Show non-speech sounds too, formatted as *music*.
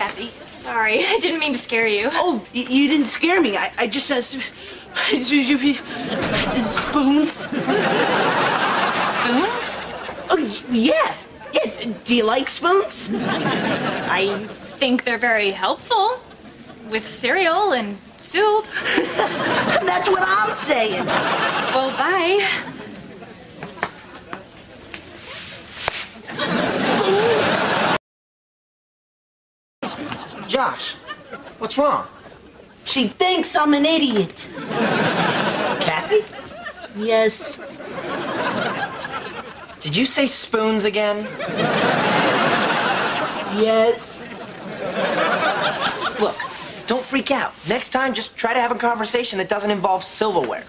Kathy. Sorry, *laughs* I didn't mean to scare you. Oh, y- you didn't scare me. I, I just said spoons. Spoons? Oh, yeah. Yeah. Do you like spoons? I think they're very helpful. With cereal and soup. *laughs* That's what I'm saying. Well, bye. Spoons. Josh, what's wrong? She thinks I'm an idiot. Kathy? Yes. Did you say spoons again? Yes. Look, don't freak out. Next time, just try to have a conversation that doesn't involve silverware.